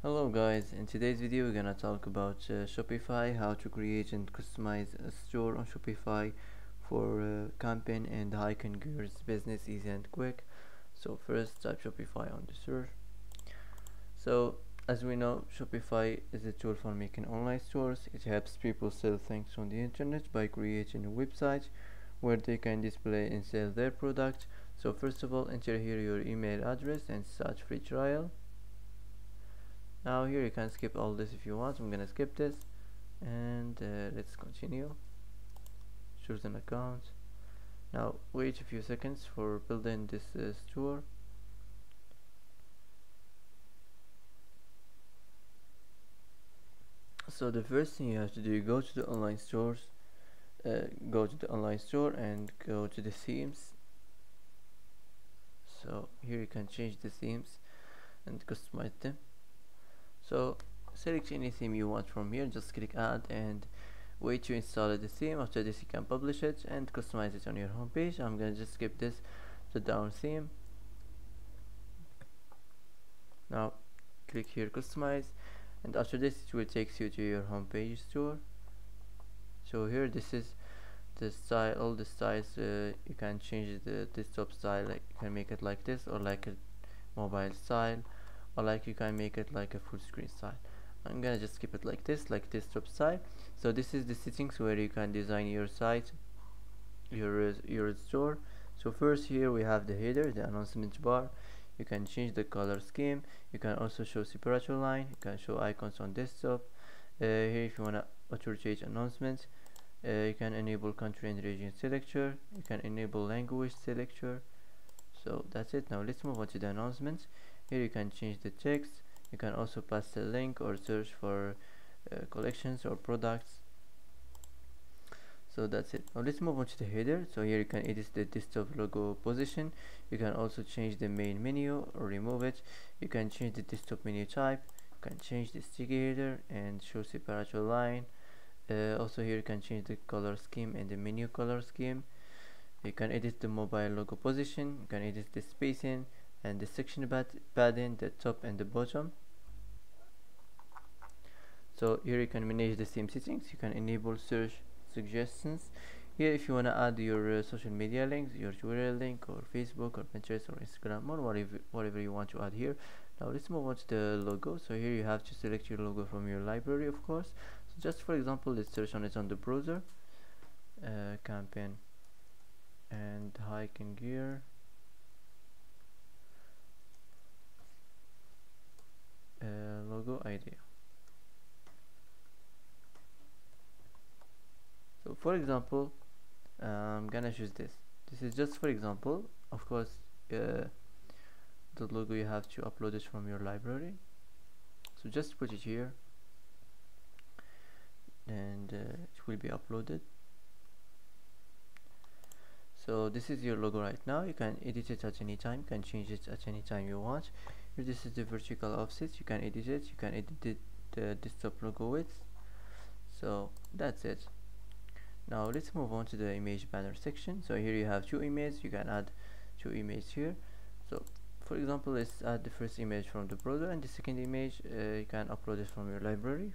Hello guys, in today's video we're gonna talk about uh, Shopify, how to create and customize a store on Shopify for uh, camping and hiking gears business easy and quick. So first type Shopify on the search. So as we know Shopify is a tool for making online stores. It helps people sell things on the internet by creating a website where they can display and sell their product. So first of all enter here your email address and start free trial now here you can skip all this if you want. I'm gonna skip this. And uh, let's continue. Choose an account. Now wait a few seconds for building this uh, store. So the first thing you have to do go to the online stores uh, go to the online store and go to the themes so here you can change the themes and customize them so select any theme you want from here just click add and wait to install the theme. After this you can publish it and customize it on your homepage I'm gonna just skip this to Dawn theme. Now click here customize. And after this it will take you to your homepage store. So here this is the style all the styles uh, you can change the desktop style like you can make it like this or like a mobile style or like you can make it like a full screen style. I'm gonna just keep it like this like desktop style so this is the settings where you can design your site your your store. So first here we have the header the announcement bar. You can change the color scheme. You can also show separator line. You can show icons on desktop. Uh, here if you want to auto change announcements uh, you can enable country and region selector. You can enable language selector. So that's it. Now let's move on to the announcements here you can change the text. You can also pass a link or search for uh, collections or products. So that's it. Now let's move on to the header. So here you can edit the desktop logo position. You can also change the main menu or remove it. You can change the desktop menu type. You can change the sticky header and show separator line. Uh, also here you can change the color scheme and the menu color scheme. You can edit the mobile logo position. You can edit the spacing and the section padding the top and the bottom. So here you can manage the same settings. You can enable search suggestions. Here if you want to add your uh, social media links your Twitter link or Facebook or Pinterest or Instagram or whatever, whatever you want to add here. Now let's move on to the logo. So here you have to select your logo from your library of course. So just for example let's search on it on the browser. Uh, campaign and hiking gear uh, logo idea so for example I'm gonna choose this. This is just for example of course uh, the logo you have to upload it from your library. So just put it here. And uh, it will be uploaded. So this is your logo right now. You can edit it at any time. You can change it at any time you want this is the vertical offset you can edit it. You can edit it, the desktop logo width. So that's it. Now let's move on to the image banner section. So here you have two images. You can add two images here. So for example let's add the first image from the browser and the second image uh, you can upload it from your library.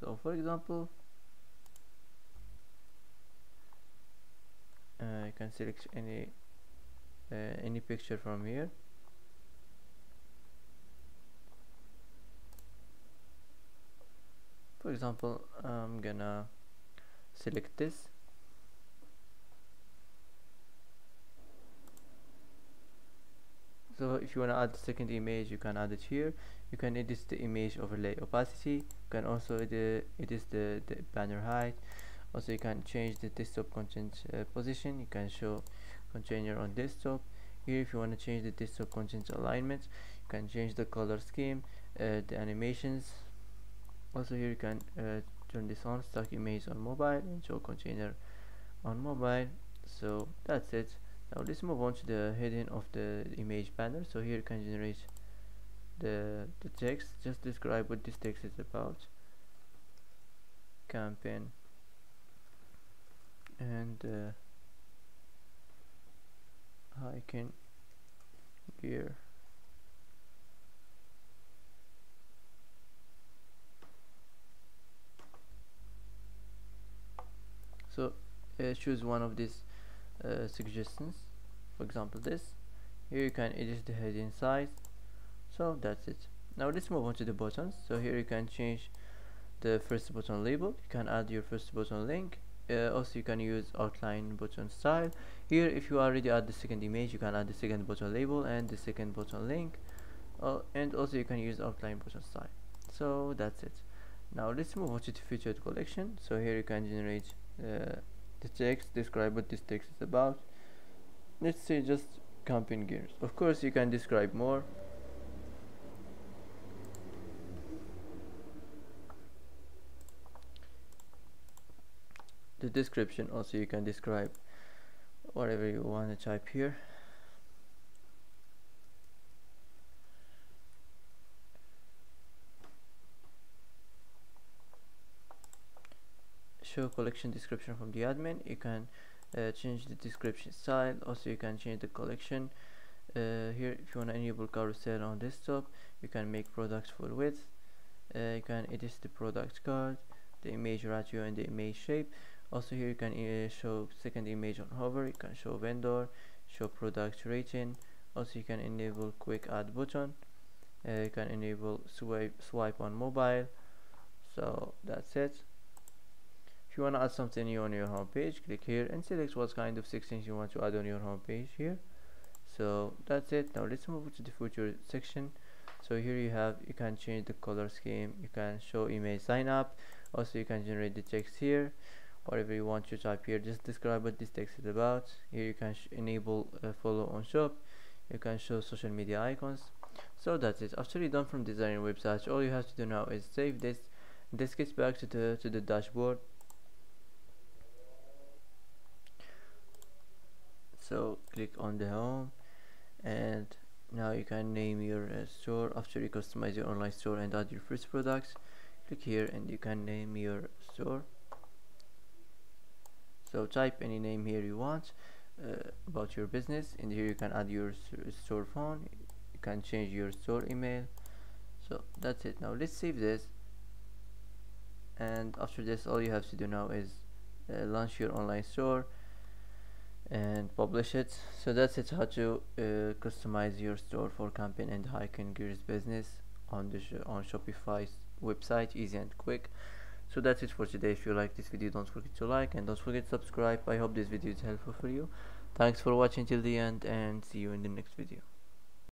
So for example uh, you can select any uh, any picture from here. For example I'm gonna select this. So if you want to add the second image you can add it here. You can edit the image overlay opacity. You can also edit, edit the, the banner height also you can change the desktop content uh, position. You can show container on desktop. Here if you want to change the desktop content alignment you can change the color scheme uh, the animations. Also here you can uh, turn this on stock image on mobile and show container on mobile. So that's it. Now let's move on to the heading of the image banner so here you can generate the, the text. Just describe what this text is about. Campaign and uh, can gear so uh, choose one of these uh, suggestions. For example this. Here you can edit the heading size. So that's it. Now let's move on to the buttons. So here you can change the first button label. You can add your first button link uh, also you can use outline button style. Here if you already add the second image you can add the second button label and the second button link. Uh, and also you can use outline button style. So that's it. Now let's move on to the featured collection. So here you can generate uh, the text describe what this text is about. Let's say just camping gears. Of course you can describe more the description. Also you can describe whatever you want to type here. Show collection description from the admin. You can uh, change the description style. Also you can change the collection uh, here. If you want to enable carousel on desktop you can make products full width. Uh, you can edit the product card the image ratio and the image shape also here you can uh, show second image on hover you can show vendor show product rating. Also you can enable quick add button uh, you can enable swipe swipe on mobile. So that's it. If you want to add something new on your home page click here and select what kind of sections you want to add on your home page here. So that's it. Now let's move to the footer section. So here you have you can change the color scheme you can show image sign up. Also you can generate the text here whatever you want to type here. Just describe what this text is about. Here you can enable uh, follow on shop. You can show social media icons. So that's it. After you're done from designing websites all you have to do now is save this this gets back to the to the dashboard. So click on the home and now you can name your uh, store. After you customize your online store and add your first products click here and you can name your store so type any name here you want uh, about your business and here you can add your store phone. You can change your store email. So that's it. Now let's save this. And after this all you have to do now is uh, launch your online store and publish it. So that's it how to uh, customize your store for camping and hiking gears business on the sh on Shopify's website easy and quick so that's it for today. If you like this video don't forget to like and don't forget to subscribe. I hope this video is helpful for you. Thanks for watching till the end and see you in the next video